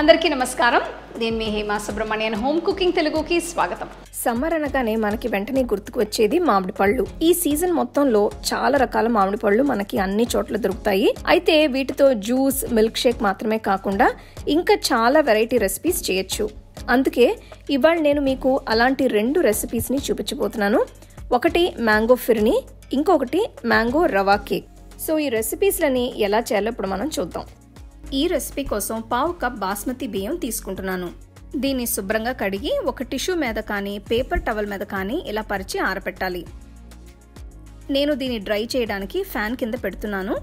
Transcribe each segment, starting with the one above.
అందరికీ నమస్కారం. నేను మీ హేమా సుబ్రహ్మణ్యన్. హోమ్ కుకింగ్ తెలుగుకి స్వాగతం. సమ్మర్ అనగానే మనకి వెంటనే గుర్తుకు వచ్చేది మామిడి పళ్ళు. ఈ సీజన్ మొత్తంలో చాలా రకాల మామిడి పళ్ళు మనకి అన్ని చోట్ల దొరుకుతాయి. అయితే వీటితో జ్యూస్ మిల్క్ షేక్ మాత్రమే కాకుండా ఇంకా చాలా వెరైటీ రెసిపీస్ చేయొచ్చు. అందుకే ఇవాళ నేను మీకు అలాంటి రెండు రెసిపీస్ని చూపించబోతున్నాను. ఒకటి మ్యాంగో ఫిర్ని ఇంకొకటి మ్యాంగో రవా కేక్. సో ఈ రెసిపీస్లని ఎలా చేయాలో ఇప్పుడు మనం చూద్దాం. ఈ రెసిపీ కోసం పావు కప్ బాస్మతి బియ్యం తీసుకుంటున్నాను. దీన్ని శుభ్రంగా కడిగి ఒక టిష్యూ మీద కానీ పేపర్ టవల్ మీద కానీ ఇలా పరిచి ఆరపెట్టాలి. నేను దీన్ని డ్రై చేయడానికి ఫ్యాన్ కింద పెడుతున్నాను.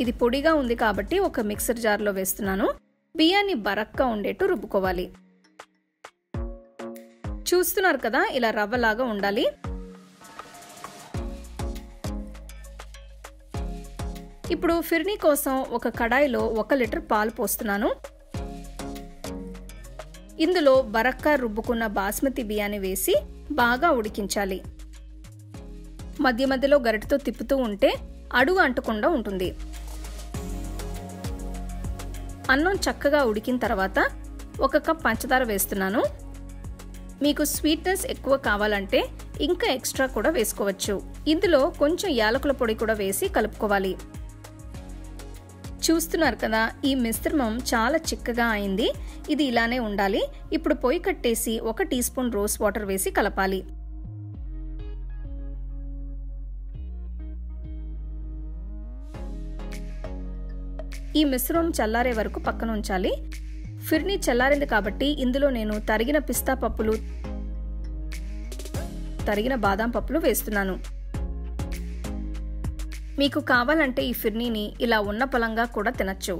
ఇది పొడిగా ఉంది కాబట్టి ఒక మిక్సర్ జార్లో వేస్తున్నాను. బియ్యాన్ని బరక్గా ఉండేట్టు రుబ్బుకోవాలి. చూస్తున్నారు కదా ఇలా రవ్వలాగా ఉండాలి. ఇప్పుడు ఫిర్నీ కోసం ఒక కడాయిలో ఒక లీటర్ పాలు పోస్తున్నాను. ఇందులో బరక్కా రుబ్బుకున్న బాస్మతి బియ్యాన్ని వేసి బాగా ఉడికించాలి. మధ్య మధ్యలో గరిటతో తిప్పుతూ ఉంటే అడుగు అంటకుండా ఉంటుంది. అన్నం చక్కగా ఉడికిన తర్వాత ఒక కప్ పంచదార వేస్తున్నాను. మీకు స్వీట్నెస్ ఎక్కువ కావాలంటే ఇంకా ఎక్స్ట్రా కూడా వేసుకోవచ్చు. ఇందులో కొంచెం యాలకుల పొడి కూడా వేసి కలుపుకోవాలి. చూస్తున్నారు కదా ఈ మిశ్రమం చాలా చిక్కగా అయింది. ఇది ఇలానే ఉండాలి. ఇప్పుడు పొయ్యి కట్టేసి ఒక టీ స్పూన్ రోస్ వాటర్ వేసి కలపాలి. ఈ మిశ్రమం చల్లారే వరకు పక్కన ఉంచాలి. ఫిర్నీ చల్లారింది కాబట్టి ఇందులో నేను తరిగిన పిస్తా పప్పులు తరిగిన బాదాం పప్పులు వేస్తున్నాను. మీకు కావాలంటే ఈ ఫిర్నీని ఇలా ఉన్న పొలంగా కూడా తినచ్చు.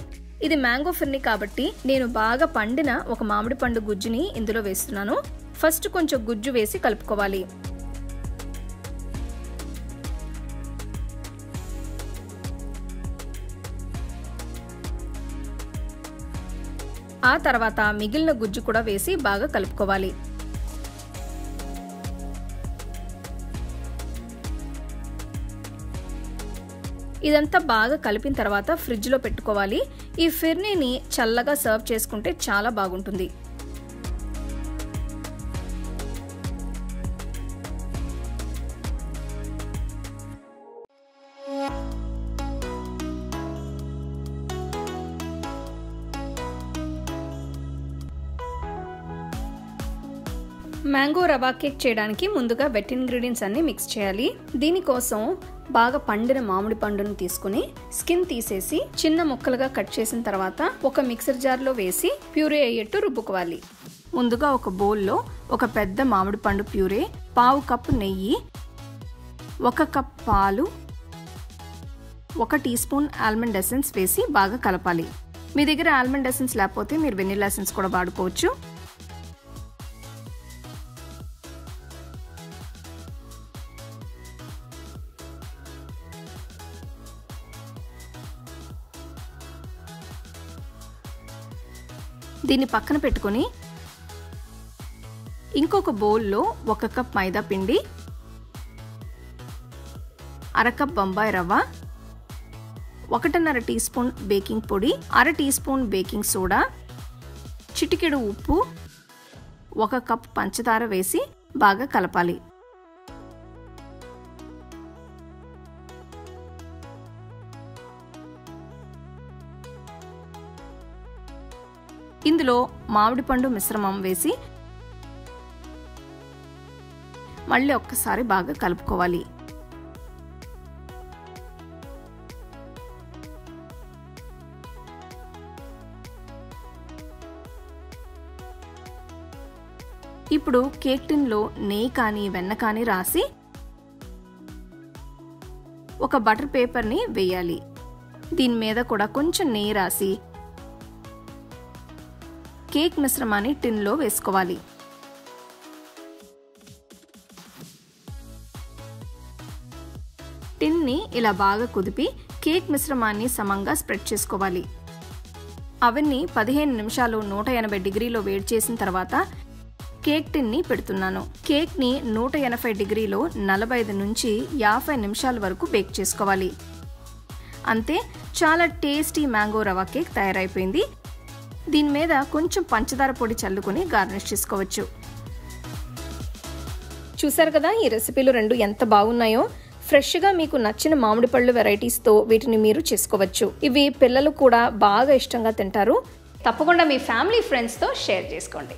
ఇది మ్యాంగో ఫిర్నీ కాబట్టి నేను బాగా పండిన ఒక మామిడి పండు గుజ్జుని ఇందులో వేస్తున్నాను. ఫస్ట్ కొంచెం గుజ్జు వేసి కలుపుకోవాలి. ఆ తర్వాత మిగిలిన గుజ్జు కూడా వేసి బాగా కలుపుకోవాలి. ఇదంతా బాగా కలిపిన తర్వాత ఫ్రిడ్జ్లో పెట్టుకోవాలి. ఈ ఫిర్నీని చల్లగా సర్వ్ చేసుకుంటే చాలా బాగుంటుంది. మ్యాంగో రవా కేక్ చేయడానికి ముందుగా వెట్ ఇంగ్రీడియంట్స్ అన్ని మిక్స్ చేయాలి. దీనికోసం బాగా పండిన మామిడి పండును తీసుకుని స్కిన్ తీసేసి చిన్న ముక్కలుగా కట్ చేసిన తర్వాత ఒక మిక్సర్ జార్లో వేసి ప్యూరీ అయ్యేట్టు రుబ్బుకోవాలి. ముందుగా ఒక బౌల్లో ఒక పెద్ద మామిడి పండు ప్యూరే పావు కప్పు నెయ్యి ఒక కప్ పాలు ఒక టీ స్పూన్ ఆల్మండ్ ఎసెన్స్ వేసి బాగా కలపాలి. మీ దగ్గర ఆల్మండ్ ఎసెన్స్ లేకపోతే మీరు వెనిల్లా ఎసెన్స్ కూడా వాడుకోవచ్చు. దీన్ని పక్కన పెట్టుకొని ఇంకొక బౌల్లో ఒక కప్ మైదా పిండి అరకప్ బొంబాయి రవ్వ ఒకటిన్నర టీ స్పూన్ బేకింగ్ పొడి అర టీ స్పూన్ బేకింగ్ సోడా చిటికెడు ఉప్పు ఒక కప్ పంచదార వేసి బాగా కలపాలి. ఇందులో మామిడి పండు మిశ్రమం వేసి మళ్ళీ ఒక్కసారి బాగా కలుపుకోవాలి. ఇప్పుడు కేక్ టిన్లో నెయ్యి కానీ వెన్న కానీ రాసి ఒక బటర్ పేపర్ని వేయాలి. దీని మీద కూడా కొంచెం నెయ్యి రాసి కేక్ మిశ్రమాన్ని టిన్లో వేసుకోవాలి. టిన్ని ఇలా బాగా కుదిపి కేక్ మిశ్రమాన్ని సమంగా స్ప్రెడ్ చేసుకోవాలి. అవన్నీ పదిహేను నిమిషాలు నూట ఎనభై డిగ్రీలో వేడి చేసిన తర్వాత కేక్ టిన్ని పెడుతున్నాను. కేక్ని నూట ఎనభై డిగ్రీలో నలభై ఐదు నుంచి యాభై నిమిషాల వరకు బేక్ చేసుకోవాలి. అంతే చాలా టేస్టీ మ్యాంగో రవా కేక్ తయారైపోయింది. దీని మీద కొంచెం పంచదార పొడి చల్లుకుని గార్నిష్ చేసుకోవచ్చు. చూసారు కదా ఈ రెసిపీలు రెండు ఎంత బాగున్నాయో? ఫ్రెష్గా మీకు నచ్చిన మామిడి పళ్ళు వెరైటీస్తో వీటిని మీరు చేసుకోవచ్చు. ఇవి పిల్లలు కూడా బాగా ఇష్టంగా తింటారు. తప్పకుండా మీ ఫ్యామిలీ ఫ్రెండ్స్తో షేర్ చేసుకోండి.